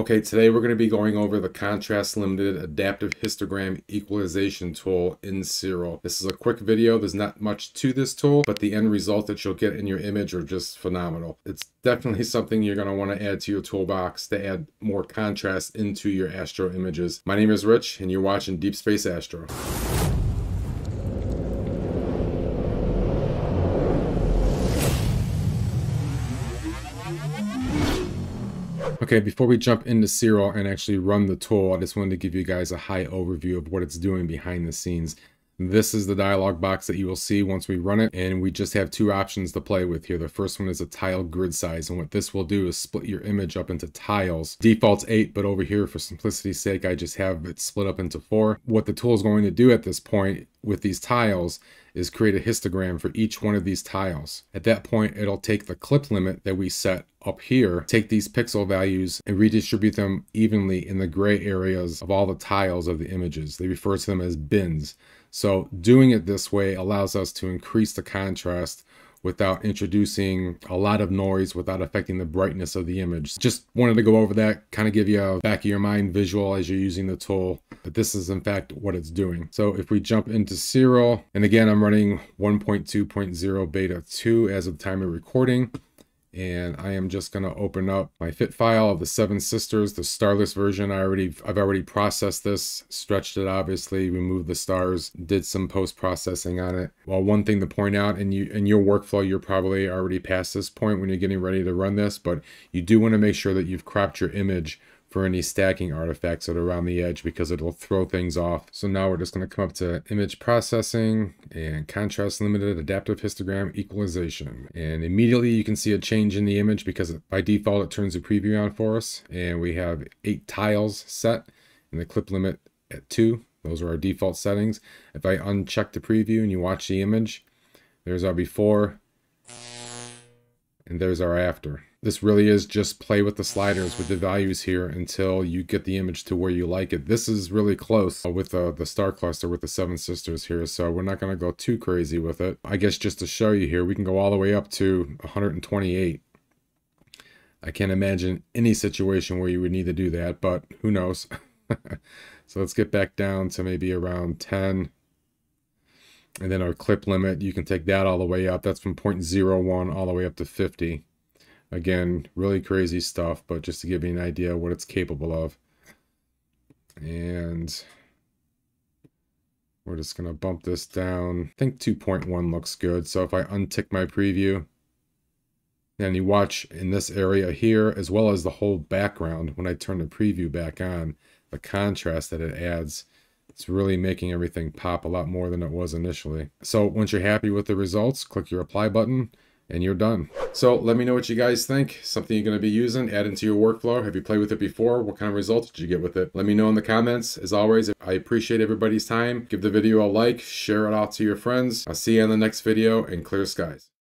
Okay, today we're going to be going over the contrast limited adaptive histogram equalization tool in Siril. This is a quick video. There's not much to this tool, but the end result that you'll get in your image are just phenomenal. It's definitely something you're going to want to add to your toolbox to add more contrast into your Astro images. My name is Rich and you're watching Deep Space Astro. Okay, before we jump into Siril and actually run the tool, I just wanted to give you guys a high overview of what it's doing behind the scenes. This is the dialog box that you will see once we run it, and we just have two options to play with here. The first one is a tile grid size, and what this will do is split your image up into tiles. Default's 8, but over here, for simplicity's sake, I just have it split up into 4. What the tool is going to do at this point with these tiles is create a histogram for each one of these tiles. At that point, it'll take the clip limit that we set up here, take these pixel values and redistribute them evenly in the gray areas of all the tiles of the images. They refer to them as bins. So doing it this way allows us to increase the contrast without introducing a lot of noise without affecting the brightness of the image. Just wanted to go over that, kind of give you a back of your mind visual as you're using the tool, but this is in fact what it's doing. So if we jump into Siril, and again, I'm running 1.2.0 beta 2 as of the time of recording and I am just going to open up my fit file of the Seven Sisters, the starless version. I already, I've already processed this, stretched it obviously, removed the stars, did some post-processing on it. Well, one thing to point out in you in your workflow, you're probably already past this point when you're getting ready to run this, but you do want to make sure that you've cropped your image for any stacking artifacts that are around the edge because it'll throw things off. So now we're just going to come up to image processing and contrast limited adaptive histogram equalization. And immediately you can see a change in the image because by default it turns the preview on for us. And we have eight tiles set and the clip limit at two. Those are our default settings. If I uncheck the preview and you watch the image, there's our before and there's our after. This really is just play with the sliders with the values here until you get the image to where you like it. This is really close with the, the star cluster with the seven sisters here, so we're not going to go too crazy with it. I guess just to show you here, we can go all the way up to 128. I can't imagine any situation where you would need to do that, but who knows. so let's get back down to maybe around 10. And then our clip limit, you can take that all the way up. That's from 0.01 all the way up to 50. Again, really crazy stuff, but just to give you an idea what it's capable of. And we're just going to bump this down. I think 2.1 looks good. So if I untick my preview, and you watch in this area here, as well as the whole background, when I turn the preview back on, the contrast that it adds, it's really making everything pop a lot more than it was initially. So once you're happy with the results, click your apply button and you're done. So let me know what you guys think. Something you're going to be using, add into your workflow. Have you played with it before? What kind of results did you get with it? Let me know in the comments. As always, I appreciate everybody's time. Give the video a like, share it out to your friends. I'll see you in the next video and clear skies.